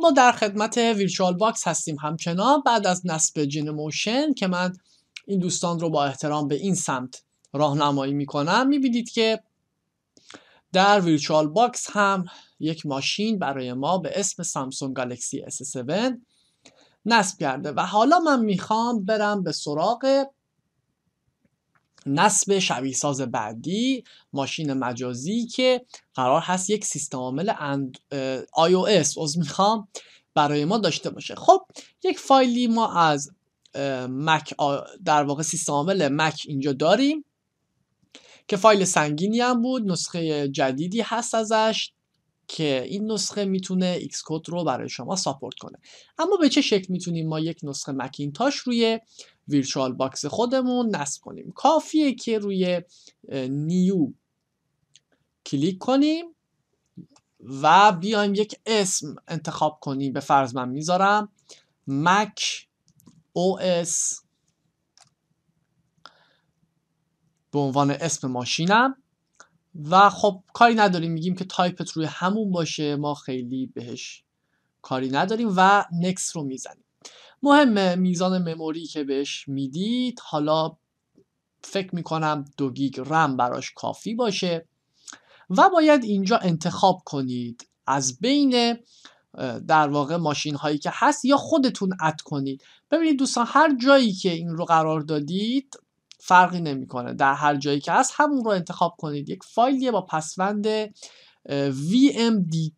ما در خدمت VirtualBox هستیم همچنان. بعد از نصب Genymotion که من این دوستان رو با احترام به این سمت راهنمایی می‌کنم می‌بینید که در VirtualBox هم یک ماشین برای ما به اسم Samsung Galaxy S7 نصب کرده و حالا من می‌خوام برم به سراغ نصب شبیه ساز بعدی ماشین مجازی که قرار هست یک سیستم عامل اند... iOS از می‌خوام برای ما داشته باشه. خب یک فایلی ما از مک در واقع سیستم عامل مک اینجا داریم که فایل سنگینی هم بود نسخه جدیدی هست ازش که این نسخه می‌تونه Xcode رو برای شما support کنه. اما به چه شکل می‌تونیم ما یک نسخه مکینتاش روی VirtualBox خودمون نصب کنیم. کافیه که روی new کلیک کنیم و بیایم یک اسم انتخاب کنیم به فرض من می‌ذارم macOS به عنوان اسم ماشینم. و خب کاری نداریم. میگیم که تایپت روی همون باشه. ما خیلی بهش کاری نداریم و نکس رو می‌زنیم. مهمه میزان memory که بهش می‌دید حالا فکر می‌کنم دو گیگ رم براش کافی باشه و باید اینجا انتخاب کنید از بین در واقع ماشین هایی که هست یا خودتون اد کنید. ببینید دوستان هر جایی که این رو قرار دادید فرقی نمی‌کنه. در هر جایی که هست همون رو انتخاب کنید. یک فایلیه با پسوند vmdk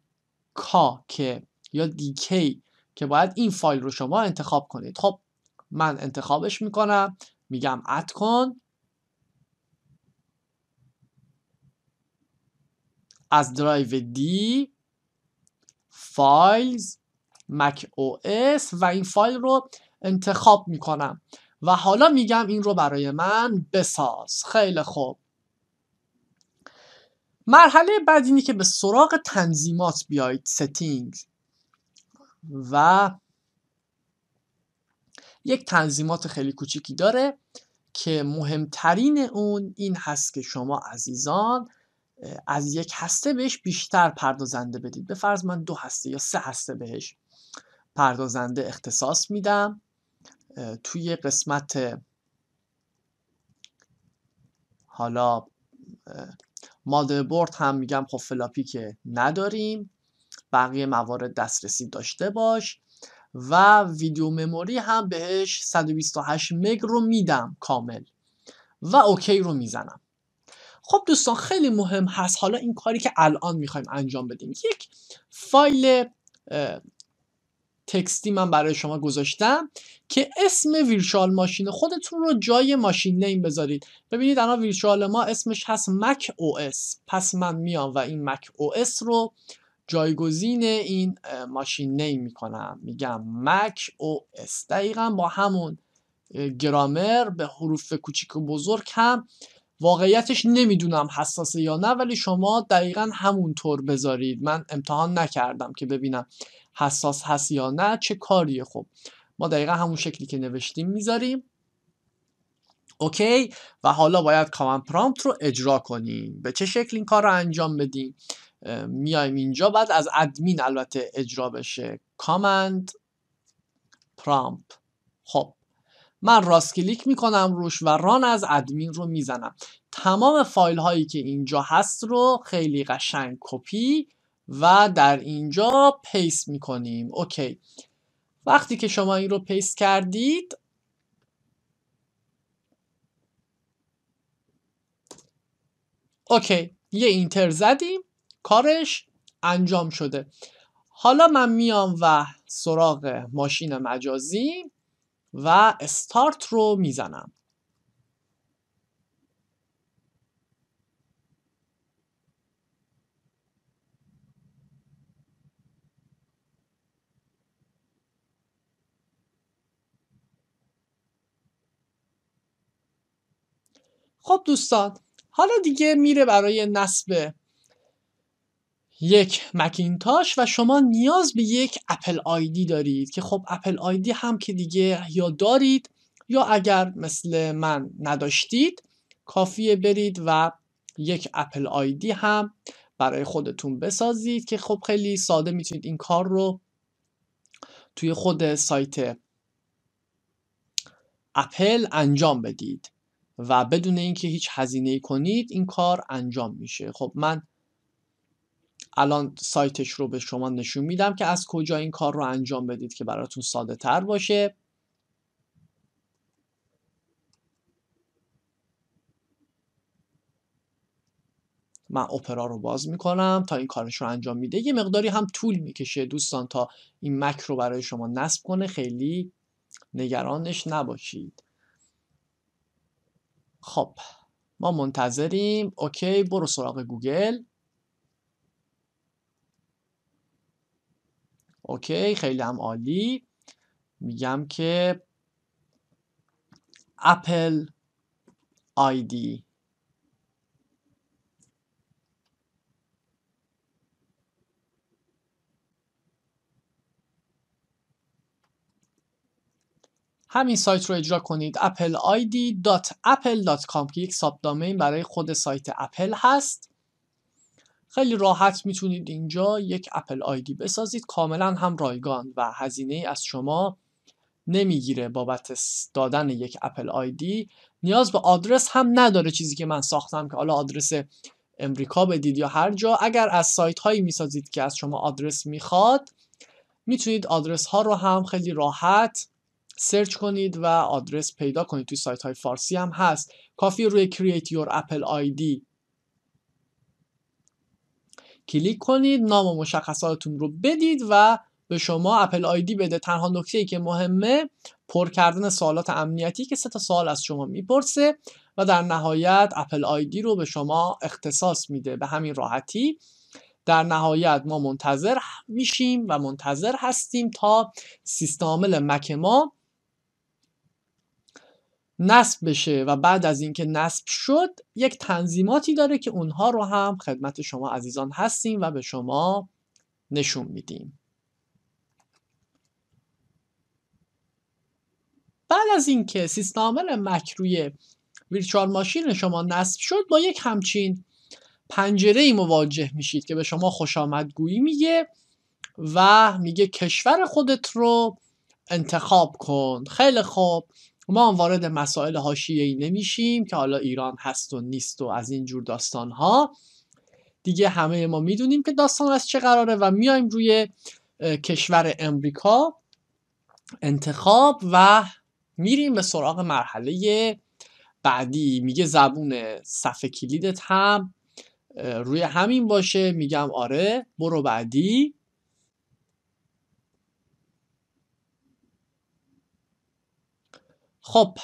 که یا dk که باید این فایل رو شما انتخاب کنید. خب من انتخابش می‌کنم. میگم add کن. از درایو D files macOS و این فایل رو انتخاب می‌کنم. و حالا میگم این رو برای من بساز. خیلی خوب. مرحله بعد اینی که به سراغ تنظیمات بیایید. setting و یک تنظیمات خیلی کوچیکی داره که مهمترین اون این هست که شما عزیزان از یک هسته بهش بیشتر پردازنده بدید. به فرض من دو هسته یا سه هسته بهش پردازنده اختصاص میدم. توی قسمت حالا مادربرد هم میگم خب فلاپی که نداریم. بقیه موارد دسترسی داشته باش و video memory هم بهش 128 مگ رو میدم کامل و OK رو می‌زنم. خب دوستان خیلی مهم هست. حالا این کاری که الان می‌خوایم انجام بدیم. یک فایل text ی من برای شما گذاشتم که اسم virtual machine خودتون رو جای machine name بذارید. ببینید الان virtual ما اسمش هست macOS. پس من میام و این macOS رو جایگزین این ماشین نیم می‌کنم. میگم مک او اس دقیقا با همون گرامر به حروف کوچیک و بزرگ هم واقعیتش نمی‌دونم حساسه یا نه ولی شما دقیقا همونطور بذارید. من امتحان نکردم که ببینم حساس هست یا نه چه کاریه. خب ما دقیقا همون شکلی که نوشتیم می‌ذاریم. اوکی و حالا باید کامند پرامپت رو اجرا کنیم. به چه شکل این کار رو انجام بدیم؟ میایم اینجا. بعد از ادمین البته اجرا بشه. command prompt. خب من راست کلیک می‌کنم روش و run as admin رو می‌زنم. تمام فایل هایی که اینجا هست رو خیلی قشنگ کپی و در اینجا paste می‌کنیم. OK. وقتی که شما این رو paste کردید اوکی یه اینتر زدیم. کارش انجام شده. حالا من میام و سراغ ماشین مجازی و استارت رو می‌زنم. خب دوستان حالا دیگه میره برای نصب یک مکینتاش و شما نیاز به یک اپل آیدی دارید که خب اپل آیدی هم که دیگه یا دارید یا اگر مثل من نداشتید کافیه برید و یک اپل آیدی هم برای خودتون بسازید که خب خیلی ساده می‌تونید این کار رو توی خود سایت اپل انجام بدید و بدون اینکه هیچ هزینه کنید این کار انجام میشه. خب من الان سایتش رو به شما نشون میدم که از کجا این کار رو انجام بدید که براتون ساده تر باشه. من اپرا رو باز می‌کنم تا این کارش رو انجام میده. یه مقداری هم طول می‌کشه دوستان تا این مک رو برای شما نصب کنه. خیلی نگرانش نباشید. خب ما منتظریم. OK برو سراغ Google. OK خیلی هم عالی. میگم که Apple ID همین سایت رو اجرا کنید. appleid.apple.com که یک ساب دامین برای خود سایت اپل هست. خیلی راحت می‌تونید اینجا یک اپل آیدی بسازید. کاملا هم رایگان و هزینه از شما نمی‌گیره بابت دادن یک اپل آیدی نیاز به آدرس هم نداره چیزی که من ساختم که حالا آدرس امریکا بدید یا هر جا. اگر از سایت هایی می‌سازید که از شما آدرس می‌خواد می‌تونید آدرس ها رو هم خیلی راحت search کنید و آدرس پیدا کنید. توی سایت های فارسی هم هست. کافی روی Create Your Apple ID کلیک کنید نام و مشخصاتتون رو بدید و به شما Apple ID بده. تنها نکته ای که مهمه پر کردن سوالات امنیتی که سه تا سوال از شما می‌پرسه و در نهایت Apple ID رو به شما اختصاص میده. به همین راحتی در نهایت ما منتظر میشیم و منتظر هستیم تا سیستم مک ما نصب بشه و بعد از اینکه نصب شد یک تنظیماتی داره که اونها رو هم خدمت شما عزیزان هستیم و به شما نشون میدیم. بعد از اینکه سیستم عامل مک روی ویرچوال ماشین شما نصب شد با یک همچین پنجره ای مواجه میشید که به شما خوش آمدگویی میگه و میگه کشور خودت رو انتخاب کن. خیلی خوب. ما وارد مسائل ای نمیشیم که حالا ایران هست و نیست و از این جور داستان ها دیگه همه ما می‌دونیم که داستان از چه قراره و میایم روی کشور امریکا انتخاب و میریم به سراغ مرحله بعدی. میگه زبون صفحه کلیدت هم روی همین باشه. میگم آره برو بعدی. خب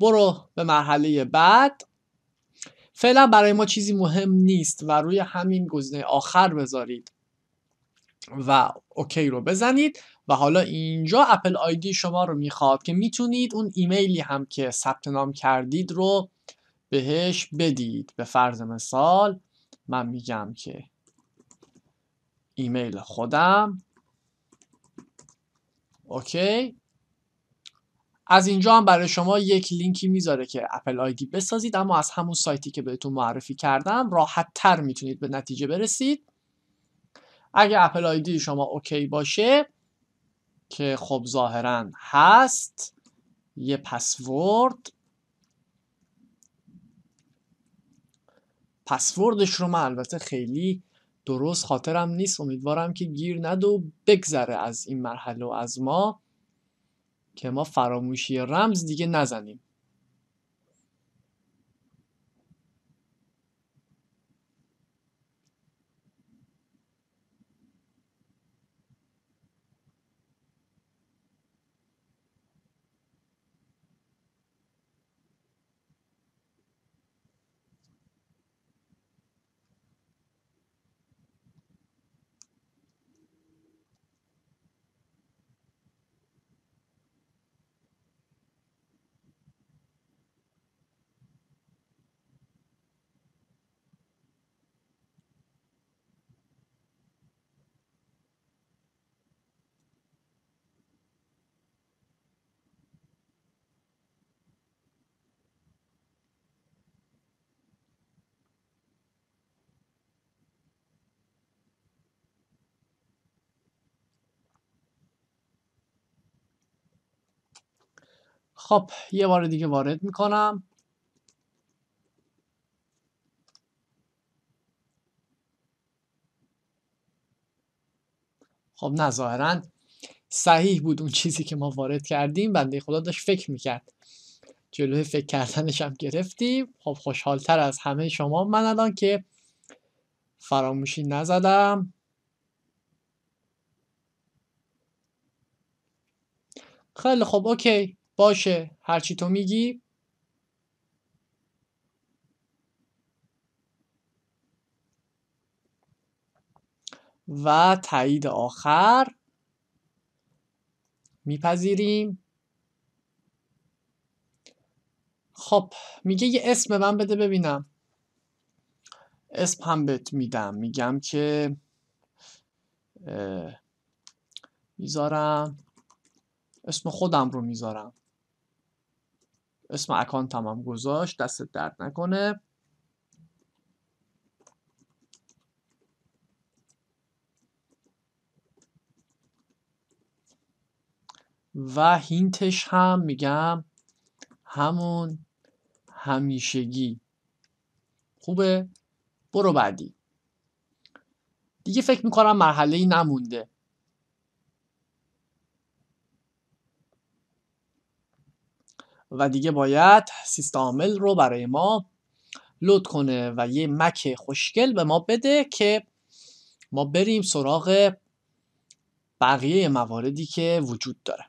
برو به مرحله بعد. فعلا برای ما چیزی مهم نیست و روی همین گزینه آخر بذارید و اوکی رو بزنید. و حالا اینجا Apple ID شما رو می‌خواد که می‌تونید اون ایمیلی هم که ثبت نام کردید رو بهش بدید. به فرض مثال من میگم که ایمیل خودم. OK از اینجا هم برای شما یک لینکی می‌ذاره که Apple ID بسازید اما از همون سایتی که بهتون معرفی کردم راحت تر می‌تونید به نتیجه برسید. اگه اپل آیدی شما اوکی باشه که خب ظاهرا هست یه پسورد. پسوردش رو من البته خیلی درست خاطرم نیست امیدوارم که گیر نده و بگذره از این مرحله و از ما. که ما فراموشی رمز دیگه نزنیم. خب یه بار دیگه وارد می‌کنم. خب نه صحیح بود اون چیزی که ما وارد کردیم. بنده خدا داشت فکر می‌کرد. جلوی فکر کردنش هم گرفتیم. خب خوشحالتر از همه شما. من الان که فراموشی نزدم. خیلی خب اوکی. باشه. هرچی تو میگی. و تایید آخر. میپذیریم. خب میگه یه اسم من بده ببینم. اسم هم بهت میدم. میگم که می‌ذارم. اسم خودم رو می‌ذارم. اسم اکانتم هم گذاشت دستت درد نکنه. و هینتش هم میگم همون همیشگی. خوبه؟ برو بعدی. دیگه فکر می‌کنم مرحله ای نمونده. و دیگه باید سیستامل رو برای ما لود کنه و یه مک خوشگل به ما بده که ما بریم سراغ بقیه مواردی که وجود داره.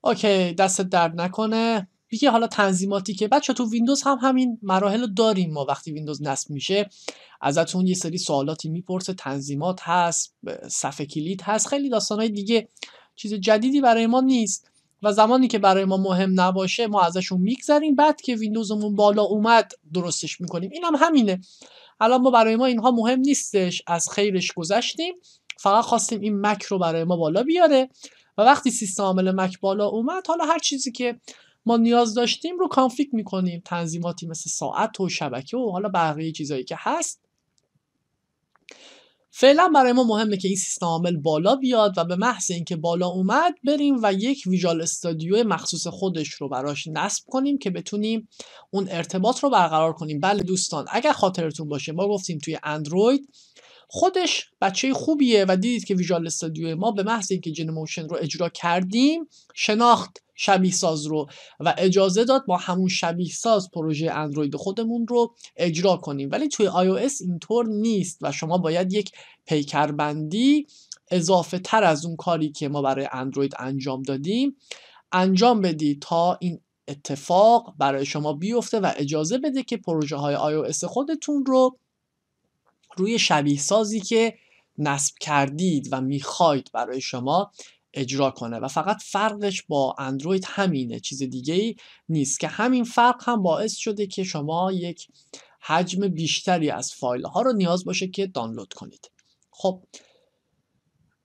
OK دست درد نکنه. میگه حالا تنظیماتی که بچه تو ویندوز هم همین مراحل رو داریم ما وقتی ویندوز نصب میشه. ازتون یه سری سوالاتی می‌پرسه. تنظیمات هست صفحه کلید هست. خیلی داستانهای دیگه چیز جدیدی برای ما نیست و زمانی که برای ما مهم نباشه ما ازشون میگذریم. بعد که ویندوزمون بالا اومد درستش می‌کنیم. این هم همینه. الان ما برای ما اینها مهم نیستش. از خیرش گذشتیم. فقط خواستیم این مک رو برای ما بالا بیاره. و وقتی سیستم عامل مک بالا اومد حالا هر چیزی که ما نیاز داشتیم رو کانفیگ می‌کنیم. تنظیماتی مثل ساعت و شبکه و حالا بقیه چیزایی که هست. فعلا برای ما مهمه که این سیستم عامل بالا بیاد و به محض اینکه بالا اومد بریم و یک ویژوال استودیو مخصوص خودش رو براش نصب کنیم که بتونیم اون ارتباط رو برقرار کنیم. بله دوستان اگر خاطرتون باشه ما گفتیم توی اندروید خودش بچه خوبیه و دیدید که ویژوال استودیو ما به محض اینکه جن موشن رو اجرا کردیم شناخت شبیه ساز رو و اجازه داد با همون شبیه ساز پروژه اندروید خودمون رو اجرا کنیم. ولی توی iOS اینطور نیست و شما باید یک پیکربندی اضافه تر از اون کاری که ما برای اندروید انجام دادیم انجام بدید تا این اتفاق برای شما بیفته و اجازه بده که پروژه های iOS خودتون رو روی شبیه سازی که نصب کردید و می‌خواید برای شما اجرا کنه. و فقط فرقش با اندروید همینه چیز دیگه ای نیست که همین فرق هم باعث شده که شما یک حجم بیشتری از فایل ها رو نیاز باشه که دانلود کنید. خب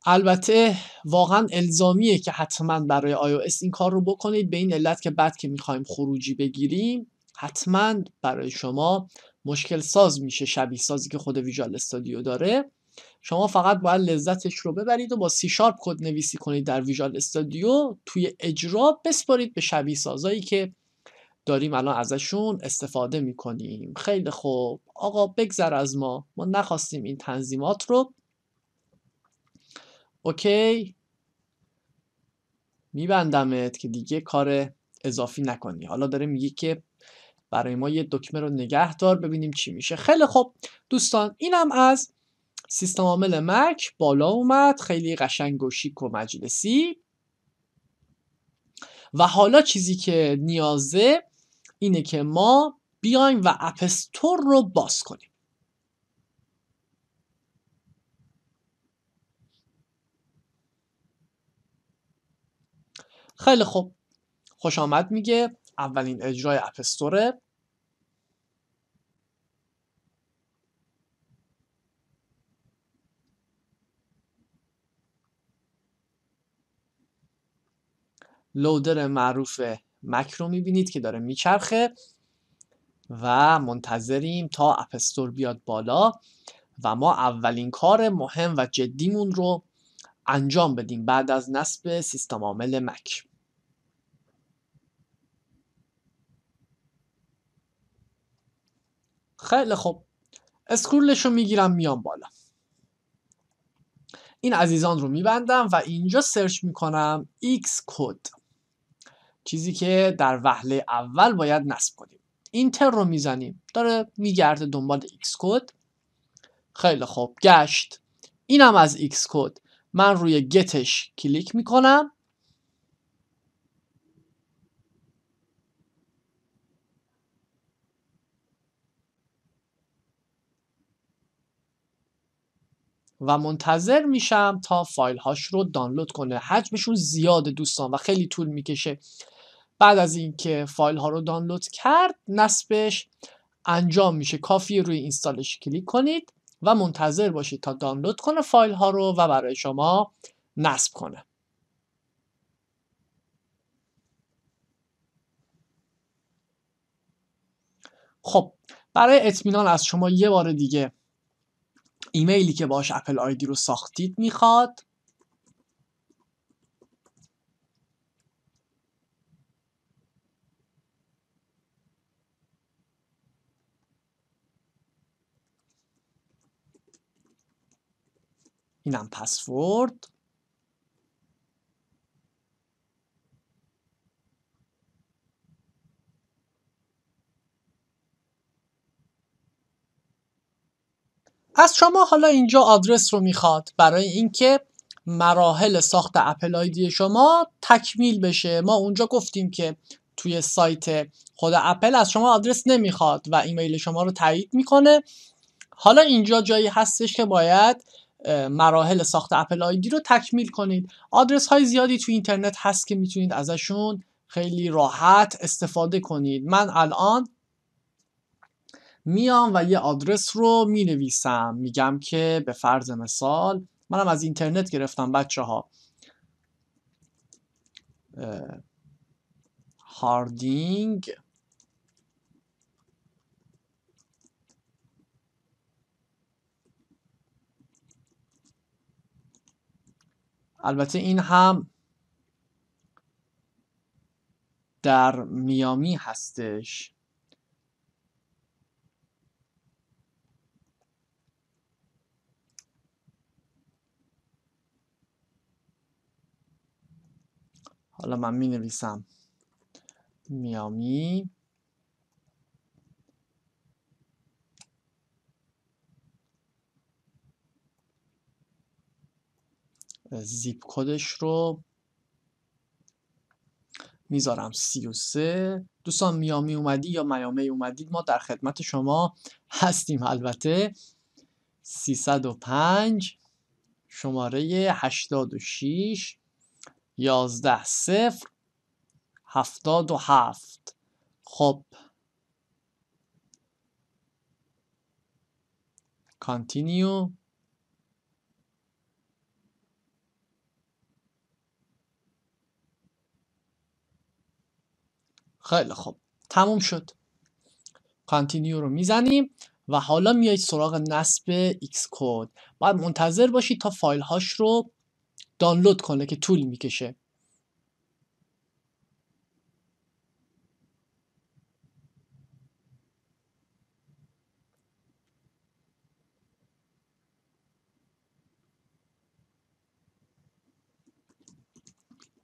البته واقعا الزامیه که حتما برای iOS این کار رو بکنید. به این علت که بعد که می‌خوایم خروجی بگیریم حتما برای شما مشکل ساز میشه شبیه سازی که خود ویژوال استودیو داره. شما فقط باید لذتش رو ببرید و با سی شارپ کد نویسی کنید در ویژوال استودیو توی اجرا بسپارید به شبیه سازایی که داریم الان ازشون استفاده می‌کنیم. خیلی خوب. آقا بگذر از ما. ما نخواستیم این تنظیمات رو. اوکی. میبندمت که دیگه کار اضافی نکنی. حالا داره میگی که برای ما یه دکمه رو نگه دار ببینیم چی میشه. خیلی خوب. دوستان اینم از سیستم عامل مک. بالا اومد. خیلی قشنگ و شیک و مجلسی. و حالا چیزی که نیازه اینه که ما بیایم و اپستور رو باز کنیم. خیلی خوب. خوش آمد میگه. اولین اجرای اپستوره لودر معروف مک رو می‌بینید که داره میچرخه و منتظریم تا اپستور بیاد بالا و ما اولین کار مهم و جدیمون رو انجام بدیم بعد از نصب سیستم عامل مک. خیلی خوب. اسکرولش رو می‌گیرم میام بالا. این عزیزان رو میبندم و اینجا سرچ می‌کنم Xcode چیزی که در وهله اول باید نصب کنیم. اینتر رو می‌زنیم. داره میگرده دنبال Xcode. خیلی خوب. گشت. اینم از X کد. من روی گتش کلیک می‌کنم. و منتظر میشم تا فایل هاش رو دانلود کنه. حجمشون زیاده دوستان و خیلی طول می‌کشه. بعد از اینکه فایل ها رو دانلود کرد نصبش انجام میشه. کافی روی اینستالش کلیک کنید و منتظر باشید تا دانلود کنه فایل ها رو و برای شما نصب کنه. خب برای اطمینان از شما یه بار دیگه ایمیلی که باش اپل آیدی رو ساختید می‌خواد. اینم پسورد. از شما حالا اینجا آدرس رو می‌خواد. برای اینکه مراحل ساخت اپل آیدی شما تکمیل بشه. ما اونجا گفتیم که توی سایت خود اپل از شما آدرس نمی‌خواد و ایمیل شما رو تایید می‌کنه. حالا اینجا جایی هستش که باید مراحل ساخت اپل آیدی رو تکمیل کنید. آدرس های زیادی تو اینترنت هست که می‌تونید ازشون خیلی راحت استفاده کنید. من الان میام و یه آدرس رو می نویسم میگم که به فرض مثال منم از اینترنت گرفتم بچه ها هاردینگ البته این هم در میامی هستش. حالا من می نویسم. میامی. زیپ کدش رو می‌ذارم. 33 دوستان میامی اومدی یا میامی اومدید؟ ما در خدمت شما هستیم البته. 305 شماره 86 11 صفر. 77 خب. continue. خیلی خوب. تموم شد. continue رو می‌زنیم و حالا میایید سراغ نصب Xcode باید منتظر باشید تا فایل هاش رو دانلود کنه که طول می‌کشه.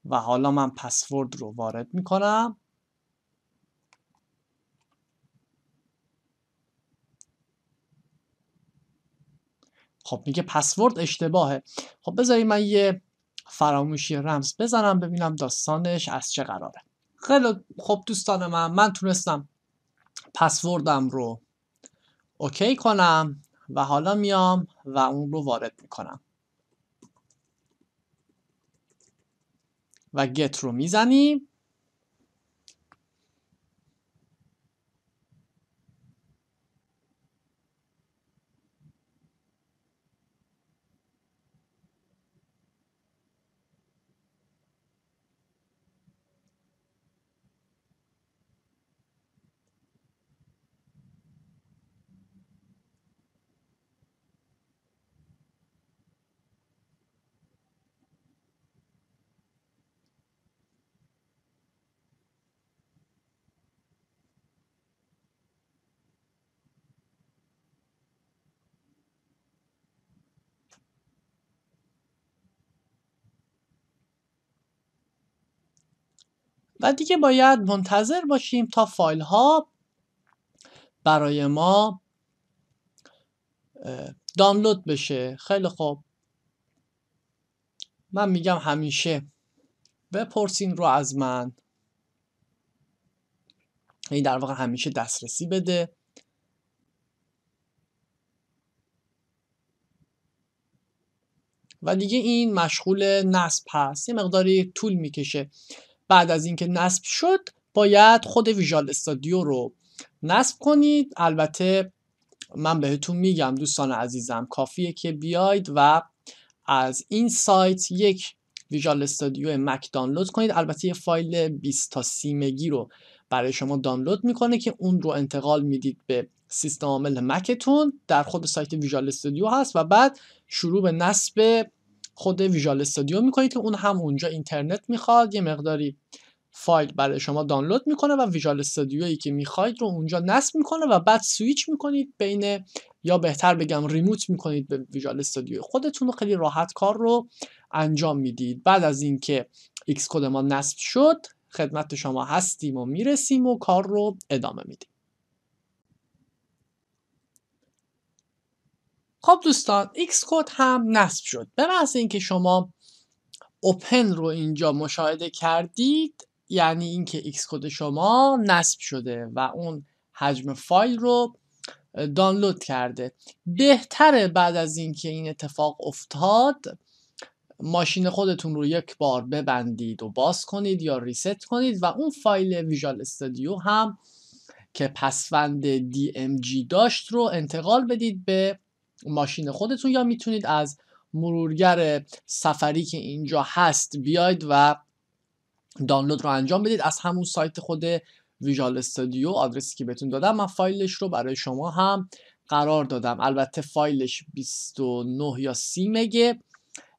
و حالا من پسورد رو وارد می‌کنم. خب میگه پسورد اشتباهه. خب بذارید من یه فراموشی رمز بزنم ببینم داستانش از چه قراره. خیلی خب دوستان من من تونستم پسوردم رو اوکی کنم و حالا میام و اون رو وارد می‌کنم. و گت رو می‌زنیم. و دیگه باید منتظر باشیم تا فایل ها برای ما دانلود بشه. خیلی خوب. من میگم همیشه بپرسین رو از من. این در واقع همیشه دسترسی بده. و دیگه این مشغول نصب هست. یه مقداری طول می‌کشه. بعد از اینکه نصب شد باید خود ویژوال استادیو رو نصب کنید. البته من بهتون میگم دوستان عزیزم کافیه که بیاید و از این سایت یک ویژوال استودیو مک دانلود کنید. البته یه فایل 20 تا 30 مگی رو برای شما دانلود می‌کنه که اون رو انتقال می‌دید به سیستم عامل مکتون. در خود سایت ویژوال استودیو هست و بعد شروع به نصب خود ویژوال استودیو می‌کنید که اون هم اونجا اینترنت می‌خواد یه مقداری فایل برای شما دانلود می‌کنه و ویژوال استودیویی که می‌خواید رو اونجا نصب می‌کنه و بعد سویچ می‌کنید بین یا بهتر بگم remote می‌کنید به ویژوال استودیو خودتون رو خیلی راحت کار رو انجام می‌دید. بعد از اینکه Xcode ما نصب شد خدمت شما هستیم و می‌رسیم و کار رو ادامه میدیم. خب دوستان Xcode هم نصب شد. به محض اینکه شما open رو اینجا مشاهده کردید یعنی اینکه Xcode شما نصب شده و اون حجم فایل رو دانلود کرده. بهتره بعد از اینکه این اتفاق افتاد ماشین خودتون رو یک بار ببندید و باز کنید یا reset کنید و اون فایل ویژوال استودیو هم که پسوند DMG داشت رو انتقال بدید به ماشین خودتون یا می‌تونید از مرورگر سفری که اینجا هست بیاید و دانلود رو انجام بدید. از همون سایت خود ویژوال استودیو آدرسی که بهتون دادم. من فایلش رو برای شما هم قرار دادم. البته فایلش 29 یا 30 مگه.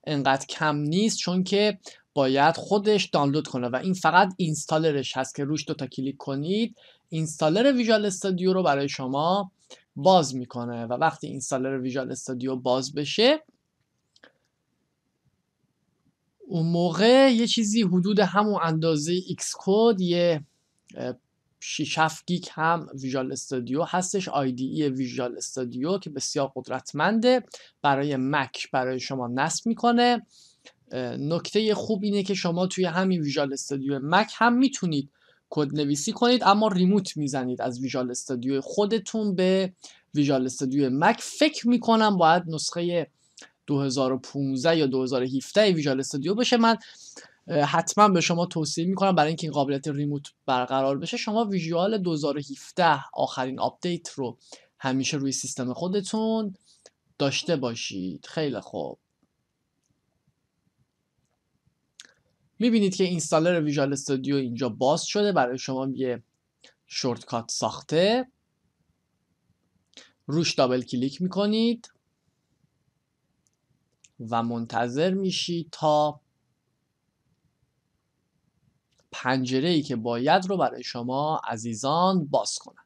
انقدر کم نیست چون که باید خودش دانلود کنه و این فقط اینستالرش هست که روش دو تا کلیک کنید. installer ویژوال استودیو رو برای شما باز می‌کنه و وقتی installer ویژوال استودیو باز بشه اون موقع یه چیزی حدود همون اندازه Xcode یه 6 7 گیگ هم ویژوال استودیو هستش ای ویژوال استودیو که بسیار قدرتمنده برای مک برای شما نصب می‌کنه. نکته خوب اینه که شما توی همین ویژوال استودیو مک هم می‌تونید کد نویسی کنید اما remote می‌زنید از ویژوال استودیو خودتون به ویژوال استودیو مک. فکر می‌کنم باید نسخه 2015 یا 2017 ویژوال استودیو بشه. من حتما به شما توصیه می‌کنم برای اینکه این قابلیت remote برقرار بشه شما ویژوال 2017 آخرین آپدیت رو همیشه روی سیستم خودتون داشته باشید. خیلی خوب. می‌بینید که اینستالر ویژوال استودیو اینجا باز شده برای شما یه شورتکات ساخته. روش دابل کلیک می‌کنید و منتظر میشید تا پنجره ای که باید رو برای شما عزیزان باز کنم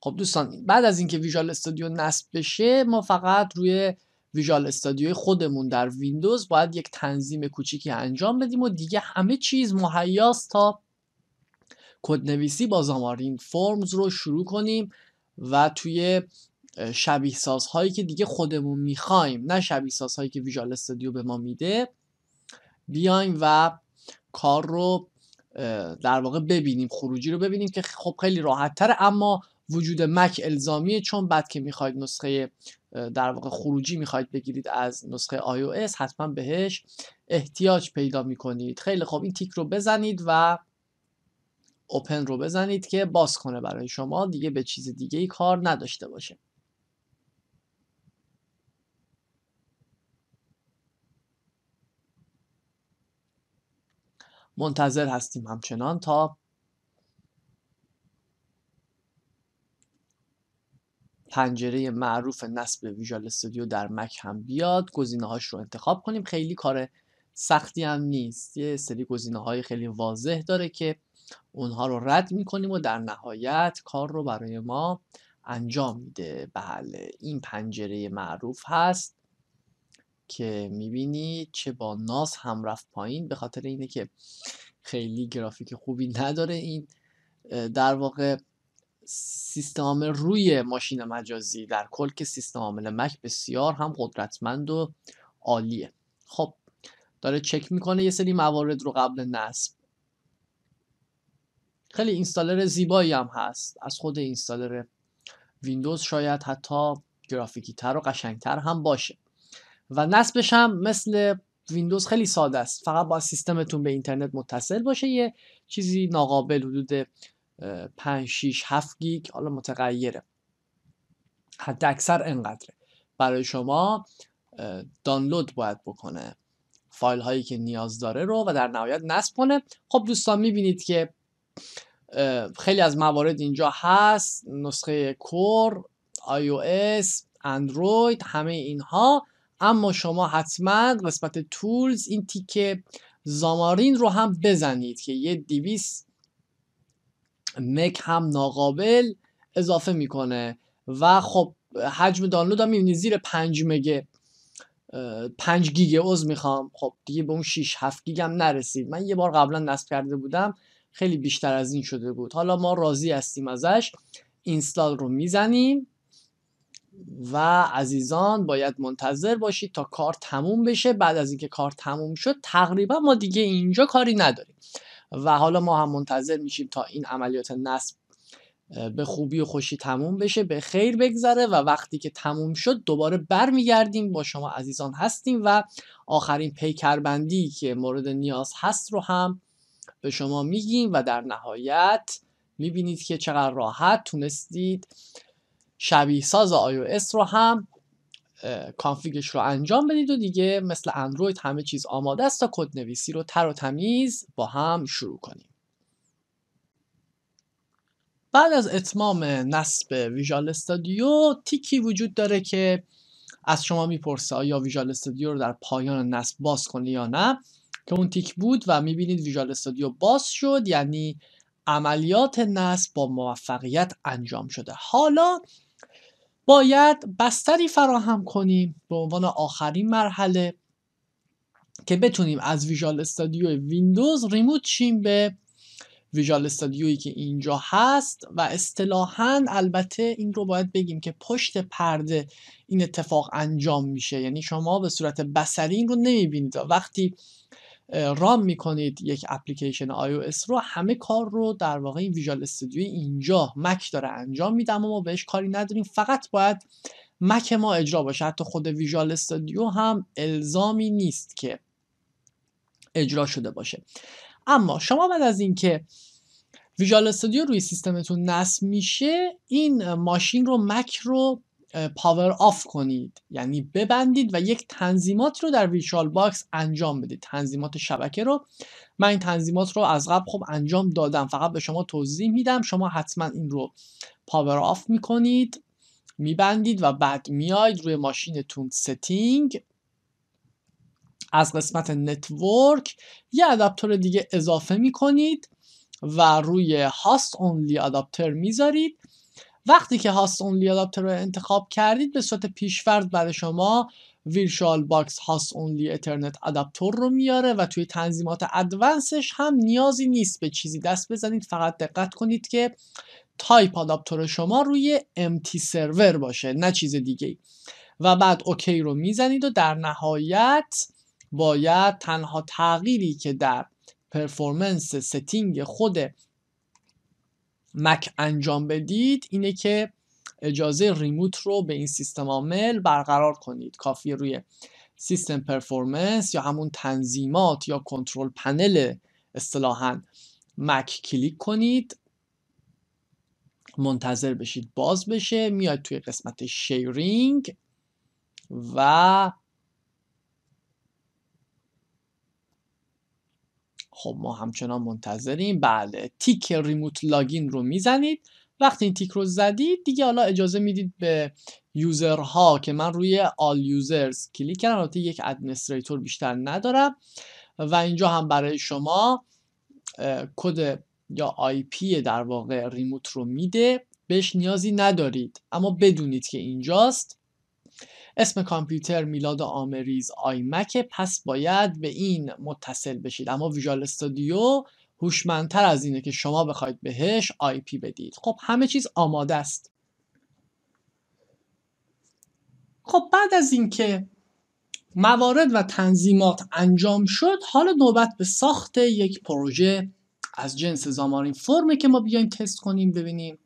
خب دوستان بعد از اینکه ویژوال استودیو نصب بشه ما فقط روی ویژوال استودیو خودمون در ویندوز باید یک تنظیم کوچیکی انجام بدیم و دیگه همه چیز مهیاست تا کدنویسی با زامارین فرمز رو شروع کنیم و توی شبیه سازهایی که دیگه خودمون می‌خوایم نه شبیه سازهایی که ویژوال استودیو به ما میده بیایم و کار رو در واقع ببینیم خروجی رو ببینیم که خب خیلی راحت تره اما وجود مک الزامیه چون بعد که می‌خواید نسخه در واقع خروجی می‌خواید بگیرید از نسخه iOS حتما بهش احتیاج پیدا می‌کنید. خیلی خب این تیک رو بزنید و اوپن رو بزنید که باز کنه برای شما دیگه به چیز دیگه ای کار نداشته باشه. منتظر هستیم همچنان تا پنجره معروف نصب ویژوال استودیو در مک هم بیاد گزینه هاش رو انتخاب کنیم. خیلی کار سختی هم نیست. یه سری گزینه های خیلی واضح داره که اونها رو رد می‌کنیم و در نهایت کار رو برای ما انجام میده. بله این پنجره معروف هست که می‌بینید چه با ناز هم رفت پایین. به خاطر اینه که خیلی گرافیک خوبی نداره این در واقع سیستم روی ماشین مجازی در کل که سیستم عامل مک بسیار هم قدرتمند و عالیه. خب داره چک می‌کنه یه سری موارد رو قبل نصب. خیلی اینستالر زیبایی هم هست. از خود اینستالر ویندوز شاید حتی گرافیکی تر و قشنگتر هم باشه. و نصبش هم مثل ویندوز خیلی ساده است. فقط با سیستمتون به اینترنت متصل باشه یه چیزی ناقابل حدود 5 6 7 گیگ حالا متغیره. حتی اکثر انقدره. برای شما دانلود باید بکنه. فایل هایی که نیاز داره رو و در نهایت نصب کنه. خب دوستان می‌بینید که خیلی از موارد اینجا هست. نسخه Core iOS اندروید همه اینها. اما شما حتما قسمت tools این تیکه Xamarin رو هم بزنید که یه device مک هم ناقابل اضافه می‌کنه. و خب حجم دانلود هم می‌بینید زیر 5 مگه 5 گیگ عذر می‌خوام. خب دیگه به اون 6 7 گیگ هم نرسید. من یه بار قبلا نصب کرده بودم خیلی بیشتر از این شده بود. حالا ما راضی هستیم ازش. اینستال رو می‌زنیم. و عزیزان باید منتظر باشید تا کار تموم بشه. بعد از اینکه کار تموم شد تقریبا ما دیگه اینجا کاری نداریم. و حالا ما هم منتظر میشیم تا این عملیات نصب به خوبی و خوشی تموم بشه به خیر بگذره و وقتی که تموم شد دوباره برمیگردیم. با شما عزیزان هستیم و آخرین پیکربندی که مورد نیاز هست رو هم به شما میگیم و در نهایت می‌بینید که چقدر راحت تونستید شبیه ساز iOS رو هم کانفیگش رو انجام بدید و دیگه مثل اندروید همه چیز آماده است تا کد نویسی رو تر و تمیز با هم شروع کنیم. بعد از اتمام نصب ویژوال استودیو تیکی وجود داره که از شما می‌پرسه آیا ویژوال استودیو رو در پایان نصب باز کنی یا نه. که اون تیک بود و می‌بینید ویژوال استودیو باز شد یعنی عملیات نصب با موفقیت انجام شده. حالا باید بستری فراهم کنیم به عنوان آخرین مرحله که بتونیم از ویژوال استودیو ویندوز ریموت شیم به ویژوال استودیویی که اینجا هست و اصطلاحا البته این رو باید بگیم که پشت پرده این اتفاق انجام میشه. یعنی شما به صورت بسری این رو نمی‌بینید. وقتی رام می‌کنید یک اپلیکیشن iOS رو همه کار رو در واقع این ویژوال استودیو اینجا مک داره انجام میده اما ما بهش کاری نداریم. فقط باید مک ما اجرا باشه. حتی خود ویژوال استودیو هم الزامی نیست که اجرا شده باشه. اما شما بعد از اینکه ویژوال استودیو روی سیستمتون نصب میشه این ماشین رو مک رو power off کنید. یعنی ببندید و یک تنظیمات رو در ویرچوال باکس انجام بدید. تنظیمات شبکه رو. من این تنظیمات رو از قبل خب انجام دادم. فقط به شما توضیح میدم. شما حتما این رو power off می‌کنید. میبندید و بعد میاید روی ماشینتون setting از قسمت network یه adapter دیگه اضافه می‌کنید و روی host-only adapter می‌ذارید. وقتی که host-only adapter رو انتخاب کردید به صورت پیشفرض برای شما VirtualBox host-only Ethernet adapter رو میاره و توی تنظیمات advanced ش هم نیازی نیست به چیزی دست بزنید. فقط دقت کنید که type adapter شما روی MT سرور باشه نه چیز دیگه و بعد اوکی رو می‌زنید و در نهایت باید تنها تغییری که در preference setting خود مک انجام بدید اینه که اجازه remote رو به این سیستم عامل برقرار کنید. کافی روی system preferences یا همون تنظیمات یا control panel اصطلاحا مک کلیک کنید. منتظر بشید باز بشه. میاد توی قسمت sharing و خب ما همچنان منتظریم. بله تیک remote login رو می‌زنید. وقتی این تیک رو زدید دیگه حالا اجازه می‌دید به user ها که من روی all users کلیک کردم. البته یک administrator بیشتر ندارم. و اینجا هم برای شما کد یا IP در واقع remote رو میده. بهش نیازی ندارید. اما بدونید که اینجاست. اسم کامپیوتر میلاد آمریز iMac. پس باید به این متصل بشید. اما ویژوال استودیو هوشمندتر از اینه که شما بخواید بهش آی پی بدید. خب همه چیز آماده است. خب بعد از اینکه موارد و تنظیمات انجام شد حالا نوبت به ساخت یک پروژه از جنس زامارین فرمه که ما بیایم تست کنیم ببینیم.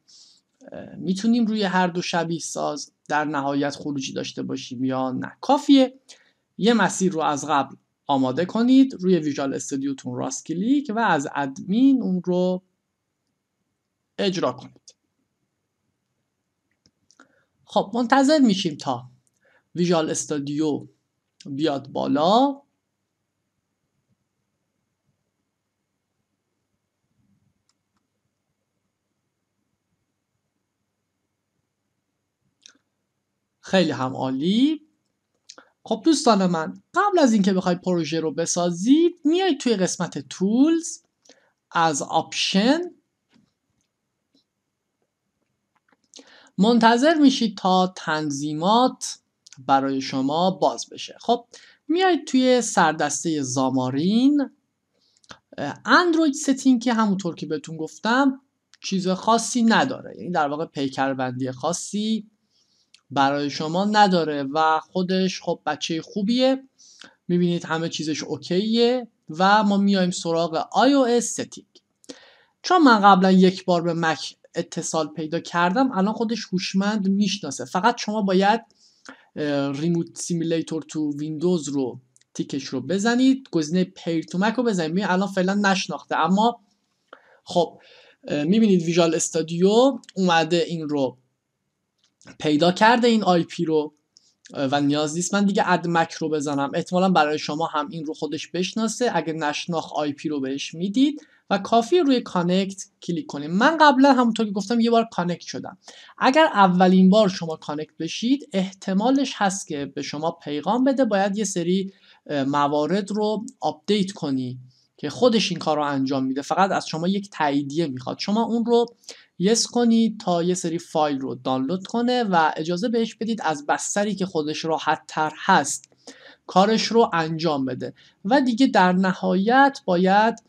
می‌تونیم روی هر دو شبیه ساز در نهایت خروجی داشته باشیم یا نه. کافیه. یه مسیر رو از قبل آماده کنید. روی ویژوال استودیوتون راست کلیک و از ادمین اون رو اجرا کنید. خب منتظر میشیم تا ویژوال استودیو بیاد بالا. خیلی هم عالی. خب دوستان من قبل از اینکه بخواید پروژه رو بسازید میایید توی قسمت tools از option منتظر میشید تا تنظیمات برای شما باز بشه. خب میایید توی سردسته Xamarin. Android settings که همونطور که بهتون گفتم چیز خاصی نداره. یعنی در واقع پیکربندی خاصی برای شما نداره و خودش خب بچه خوبیه. می‌بینید همه چیزش اوکیه و ما میایم سراغ iOS settings. چون من قبلا یک بار به مک اتصال پیدا کردم الان خودش هوشمند می‌شناسه. فقط شما باید remote simulator to Windows رو تیکش رو بزنید گزینه pair to Mac رو بزنید الان فعلا نشناخته. اما خب می‌بینید Visual Studio اومده این رو پیدا کرده این IP رو و نیاز نیست. من دیگه add Mac رو بزنم. احتمالا برای شما هم این رو خودش بشناسه. اگه نشناخ IP رو بهش می‌دید و کافی روی connect کلیک کنیم من قبلا همونطور که گفتم یه بار connect شدم. اگر اولین بار شما connect بشید احتمالش هست که به شما پیغام بده. باید یه سری موارد رو update کنی که خودش این کار رو انجام میده. فقط از شما یک تاییدیه می‌خواد. شما اون رو yes کنید تا یه سری فایل رو دانلود کنه و اجازه بهش بدید از بستری که خودش راحت تر هست کارش رو انجام بده. و دیگه در نهایت باید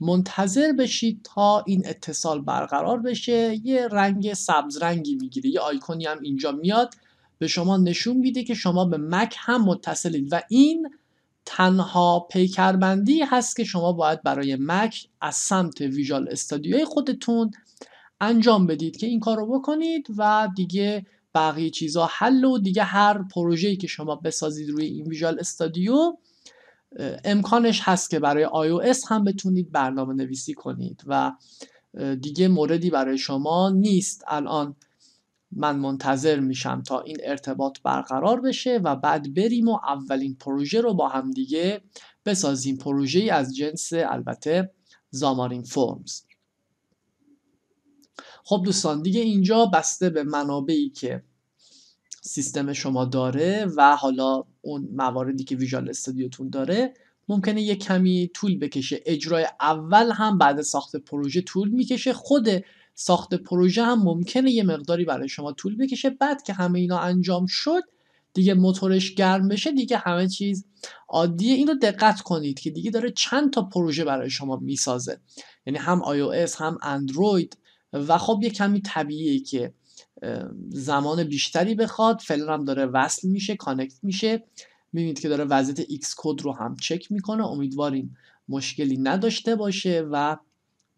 منتظر بشید تا این اتصال برقرار بشه. یه رنگ سبز رنگی می‌گیره یه آیکونی هم اینجا میاد. به شما نشون میده که شما به مک هم متصلید و این تنها پیکربندی هست که شما باید برای مک از سمت ویژوال استودیوی خودتون انجام بدید که این کار رو بکنید و دیگه بقیه چیزا حل و دیگه هر پروژه‌ای که شما بسازید روی این ویژوال استودیو امکانش هست که برای iOS هم بتونید برنامه نویسی کنید و دیگه موردی برای شما نیست. الان من منتظر میشم تا این ارتباط برقرار بشه و بعد بریم و اولین پروژه رو با هم دیگه بسازیم. پروژه از جنس البته زامارین فرمز خب دوستان دیگه اینجا بسته به منابعی که سیستم شما داره و حالا اون مواردی که ویژوال استودیوتون داره ممکنه یه کمی طول بکشه. اجرای اول هم بعد ساخت پروژه طول می‌کشه. خود ساخت پروژه هم ممکنه یه مقداری برای شما طول بکشه. بعد که همه اینا انجام شد دیگه موتورش گرم بشه دیگه همه چیز عادیه اینو دقت کنید که دیگه داره چند تا پروژه برای شما می‌سازه. یعنی هم iOS هم اندروید و خب یه کمی طبیعیه که زمان بیشتری بخواد فعلا هم داره وصل میشه connect میشه. می‌بینید که داره وضعیت Xcode رو هم چک می‌کنه. امیدواریم مشکلی نداشته باشه و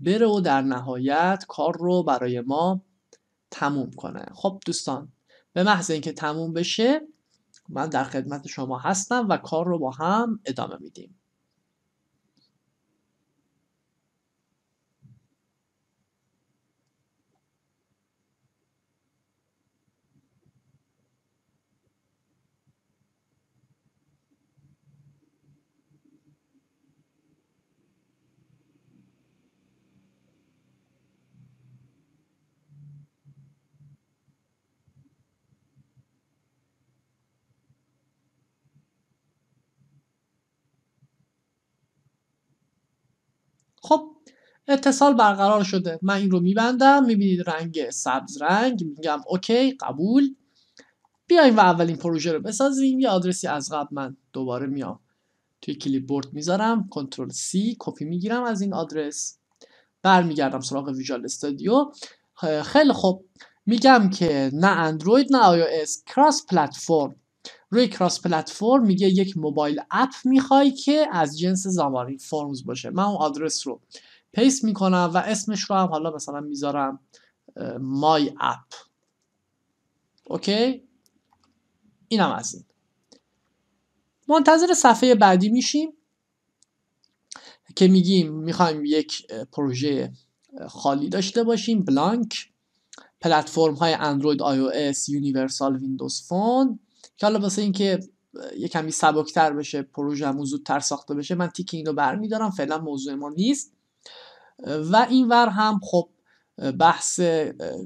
بره و در نهایت کار رو برای ما تموم کنه. خب دوستان به محض اینکه تموم بشه من در خدمت شما هستم و کار رو با هم ادامه میدیم خب اتصال برقرار شده. من این رو میبندم می‌بینید رنگ سبز رنگ. میگم okay قبول. بیایم و اولین پروژه رو بسازیم. یه آدرسی از قبل من دوباره میام. توی clipboard می‌ذارم. control C copy می‌گیرم از این آدرس. برمیگردم سراغ Visual Studio. خیلی خوب. میگم که نه اندروید نه iOS cross-platform. روی cross-platform میگه یک mobile app می‌خوای که از جنس Xamarin Forms باشه. من اون آدرس رو paste می‌کنم و اسمش رو هم حالا مثلا می‌ذارم My App okay اینم از این. منتظر صفحه بعدی میشیم که میگیم می‌خوایم یک پروژه خالی داشته باشیم. blank platform های Android iOS Universal Windows Phone. که حالا واسه اینکه یه کمی سبکتر بشه پروژه زودتر ساخته بشه من تیک این رو برمیدارم. فعلا موضوع ما نیست. و اینور هم خب بحث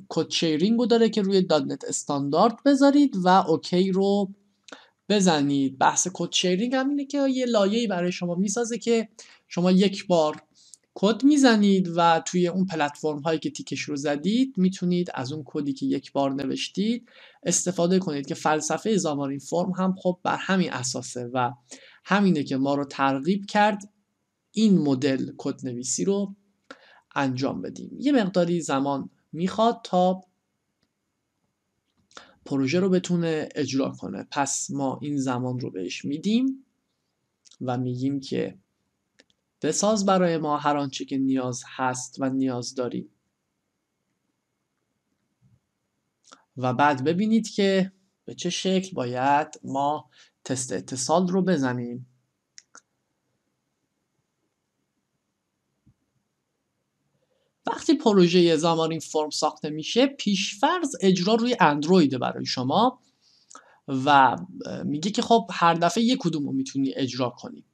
code sharing رو داره که روی .NET Standard بذارید و OK رو بزنید. بحث code sharing هم اینه که یه لایه‌ای برای شما می‌سازه که شما یک بار کد می‌زنید و توی اون پلتفرم هایی که تیکش رو زدید می‌تونید از اون کدی که یک بار نوشتید استفاده کنید که فلسفه Xamarin Form هم خب بر همین اساسه و همینه که ما رو ترغیب کرد این مدل کد نویسی رو انجام بدیم. یه مقداری زمان می‌خواد تا پروژه رو بتونه اجرا کنه. پس ما این زمان رو بهش میدیم و میگیم که بساز برای ما هر آنچه که نیاز هست و نیاز داریم. و بعد ببینید که به چه شکل باید ما تست اتصال رو بزنیم. وقتی پروژه زمانین فرم ساخته میشه پیشفرض اجرا روی اندروید برای شما و میگه که خب هر دفعه یک کدوم رو می‌تونی اجرا کنی.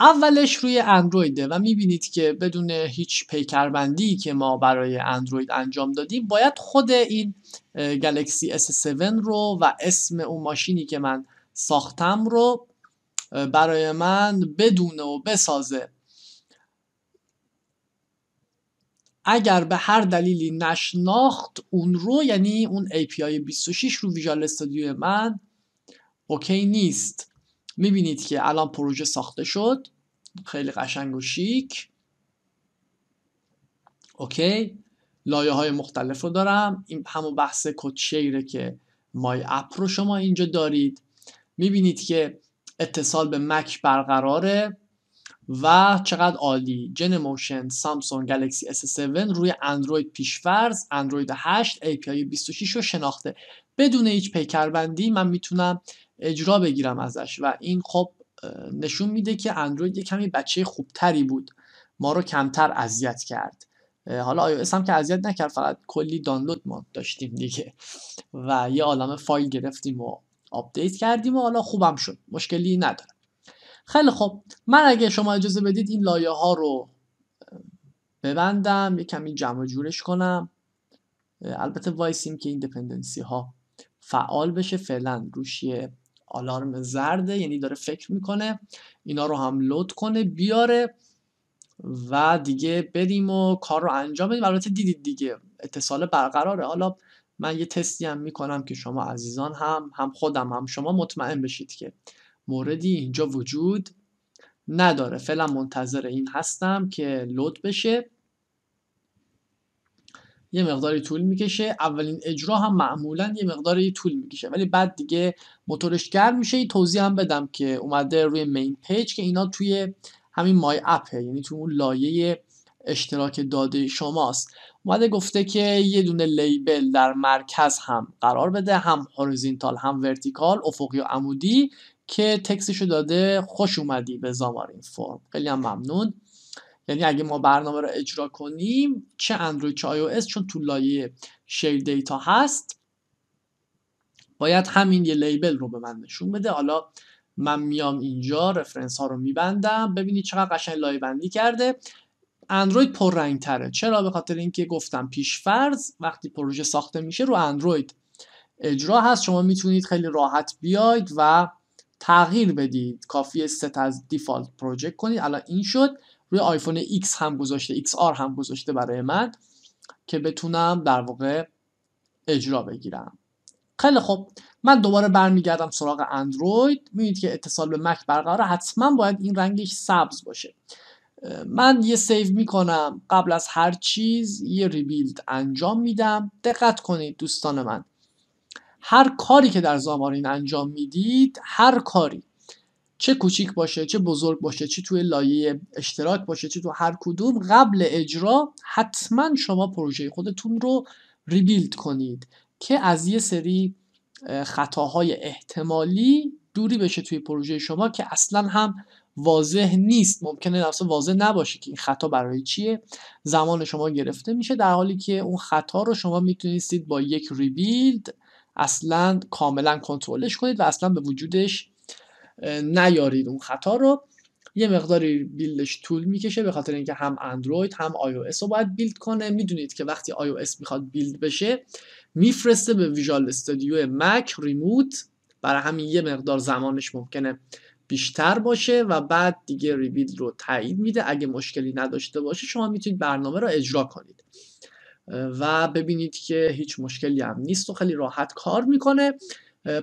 اولش روی اندرویده و می‌بینید که بدون هیچ پیکربندی که ما برای اندروید انجام دادیم باید خود این گلکسی S7 رو و اسم اون ماشینی که من ساختم رو برای من بدونه و بسازه. اگر به هر دلیلی نشناخت اون رو یعنی اون API 26 رو ویژوال استودیو من اوکی نیست. می‌بینید که الان پروژه ساخته شد. خیلی قشنگ و شیک. اوکی. لایه های مختلف رو دارم. این همون بحث کد که مای اپ رو شما اینجا دارید. می‌بینید که اتصال به مک برقراره. و چقدر عالی. جن موشن سامسونگ گلکسی S7 روی اندروید پیشفرز اندروید 8 API 26 رو شناخته. بدون هیچ پیکربندی من می‌تونم اجرا بگیرم ازش. و این خب نشون میده که اندروید یه کمی بچه خوبتری بود. ما رو کمتر اذیت کرد. حالا آیا هم که اذیت نکرد فقط کلی دانلود ما داشتیم دیگه. و یه عالم فایل گرفتیم و update کردیم و حالا خوبم شد. مشکلی نداره. خیلی خب من اگه شما اجازه بدید این لایه ها رو ببندم یه کمی جمع جورش کنم. البته وایسیم که این dependency ها فعال بشه. فعلا روش یه آلارم زرده یعنی داره فکر می‌کنه اینا رو هم لود کنه بیاره و دیگه بریم و کار رو انجام بدیم. البته دیدید دیگه اتصال برقراره. حالا من یه تستی هم می‌کنم که شما عزیزان هم هم خودم هم شما مطمئن بشید که موردی اینجا وجود نداره. فعلا منتظر این هستم که لود بشه. یه مقداری طول می‌کشه. اولین اجرا هم معمولا یه مقداری طول می‌کشه. ولی بعد دیگه موتورش گرم میشه. توضیح هم بدم که اومده روی main page که اینا توی همین My App ه یعنی تو اون لایه اشتراک داده شماست. اومده گفته که یه دونه label در مرکز هم قرار بده. هم horizontal هم vertical افقی و عمودی. که تکسشو داده خوش اومدی به Xamarin Form خیلی هم ممنون. یعنی اگه ما برنامه رو اجرا کنیم چه اندروید چه آی چون تو لایه share data هست باید همین یه label رو به من نشون بده. حالا من میام اینجا reference ها رو میبندم. ببینید چقدر قشنگ لایه بندی کرده. اندروید پررنگ تره چرا؟ به خاطر اینکه گفتم پیش فرض وقتی پروژه ساخته میشه رو اندروید اجرا هست. شما می‌تونید خیلی راحت بیاید و تغییر بدید کافی ست as default project کنید الان این شد. روی iPhone X هم گذاشته XR هم گذاشته برای من که بتونم در واقع اجرا بگیرم. خیلی خب من دوباره برمیگردم سراغ اندروید. می‌بینید که اتصال به مک برقرار حتما باید این رنگش سبز باشه. من یه save می‌کنم. قبل از هر چیز یه rebuild انجام میدم. دقت کنید دوستان من. هر کاری که در Xamarin انجام می‌دید هر کاری. چه کوچیک باشه چه بزرگ باشه چه توی لایه اشتراک باشه چه تو هر کدوم قبل اجرا حتما شما پروژه خودتون رو rebuild کنید که از یه سری خطاهای احتمالی دوری بشه توی پروژه شما که اصلا هم واضح نیست. ممکنه اصلا واضح نباشه که این خطا برای چیه. زمان شما گرفته میشه در حالی که اون خطا رو شما می‌تونستید با یک rebuild اصلا کاملا کنترلش کنید و اصلا به وجودش نیارید اون خطا رو. یه مقداری build ش طول می‌کشه به خاطر اینکه هم اندروید هم iOS رو باید build کنه. می‌دونید که وقتی iOS می‌خواد build بشه میفرسته به ویژوال استودیو مک ریموت برای همین یه مقدار زمانش ممکنه بیشتر باشه و بعد دیگه ریبیلد رو تایید میده. اگه مشکلی نداشته باشه شما می‌تونید برنامه رو اجرا کنید. و ببینید که هیچ مشکلی هم نیست و خیلی راحت کار می‌کنه.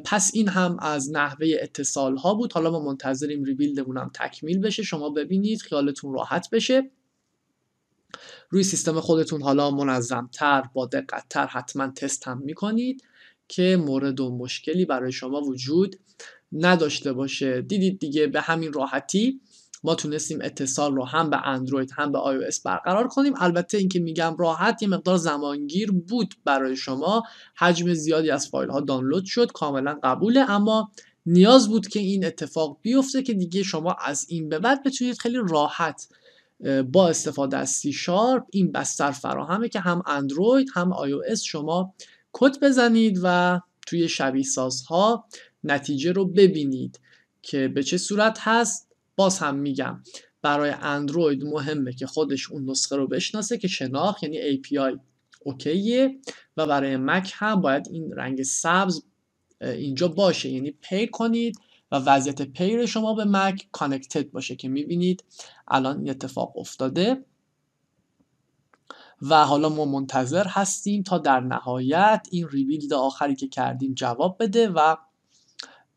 پس این هم از نحوه اتصال ها بود. حالا ما منتظریم ریبیلدمون هم تکمیل بشه. شما ببینید خیالتون راحت بشه. روی سیستم خودتون حالا منظمتر با دقتتر حتما تست هم می‌کنید که مورد و مشکلی برای شما وجود نداشته باشه. دیدید دیگه به همین راحتی. ما تونستیم اتصال رو هم به اندروید هم به آی برقرار کنیم. البته اینکه میگم راحت یه مقدار زمانگیر بود برای شما. حجم زیادی از فایل ها دانلود شد کاملا قبوله. اما نیاز بود که این اتفاق بیفته که دیگه شما از این به بعد بتونید خیلی راحت با استفاده از سی شارپ این بستر فراهمه که هم اندروید هم آی شما کد بزنید و توی شبیه سازها نتیجه رو ببینید که به چه صورت هست. باز هم میگم برای اندروید مهمه که خودش اون نسخه رو بشناسه که شناخت یعنی API اوکیه و برای مک هم باید این رنگ سبز اینجا باشه. یعنی pair کنید و وضعیت pair شما به مک connected باشه که می‌بینید الان این اتفاق افتاده و حالا ما منتظر هستیم تا در نهایت این rebuild آخری که کردیم جواب بده و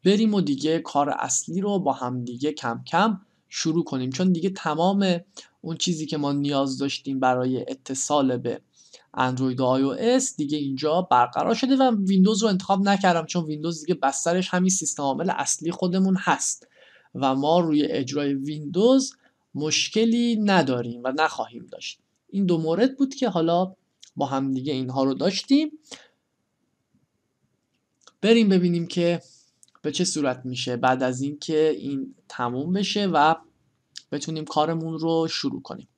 بریم و دیگه کار اصلی رو با هم دیگه کم کم شروع کنیم. چون دیگه تمام اون چیزی که ما نیاز داشتیم برای اتصال به اندروید و آی دیگه اینجا برقرار شده و ویندوز رو انتخاب نکردم چون ویندوز دیگه بسترش همین سیستم عامل اصلی خودمون هست و ما روی اجرای ویندوز مشکلی نداریم و نخواهیم داشت. این دو مورد بود که حالا با هم دیگه اینها رو داشتیم. بریم ببینیم که به چه صورت میشه بعد از اینکه این تموم بشه و بتونیم کارمون رو شروع کنیم.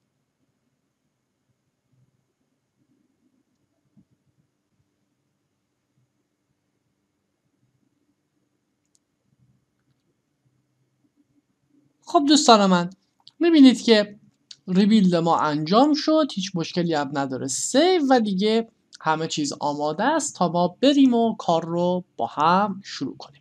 خب دوستان من می‌بینید که ریبیلد ما انجام شد هیچ مشکلی هم نداره. سیو و دیگه همه چیز آماده است تا ما بریم و کار رو با هم شروع کنیم.